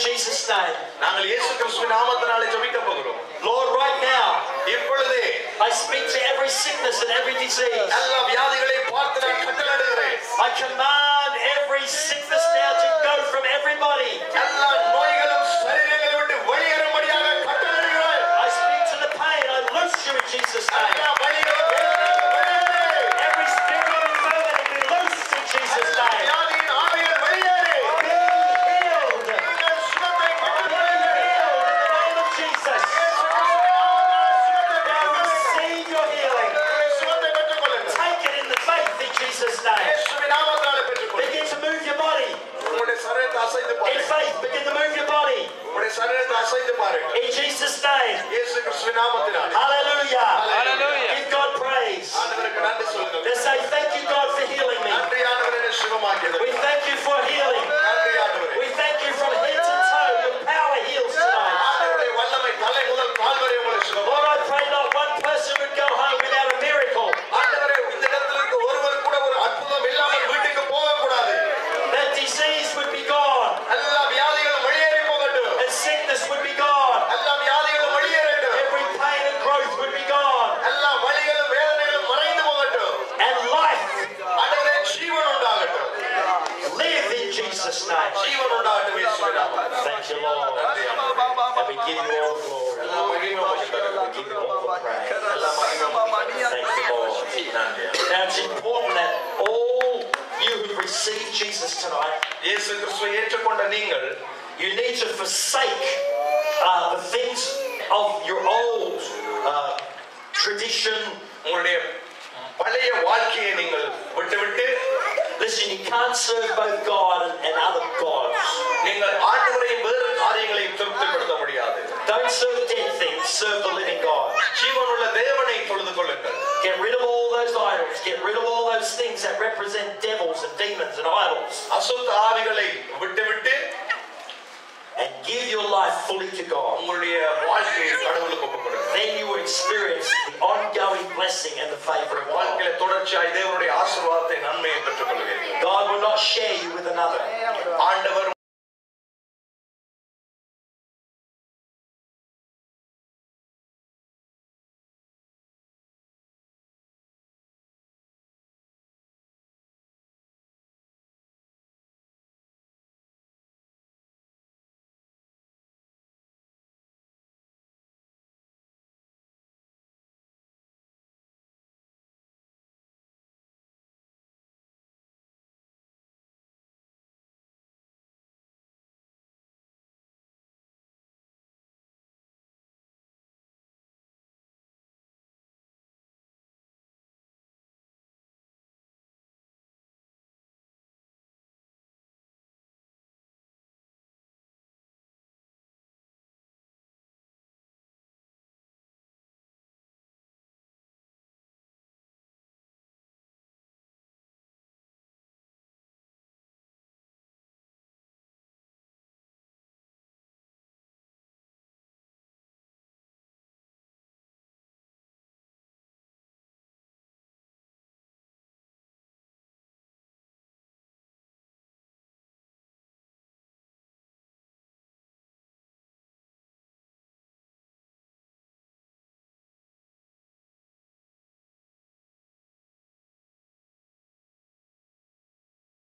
Jesus' name. Lord, right now, I speak to every sickness and every disease. I command every sickness now to go from every tonight. Thank you, Lord. And we give you all glory. We give you all the praise. Thank you, Lord. Now it's important that all you who receive Jesus tonight, you need to forsake uh, the things of your old uh, tradition. Listen, you can't serve both God and those things that represent devils and demons and idols. And give your life fully to God. Then you will experience the ongoing blessing and the favor of God. God will not share you with another.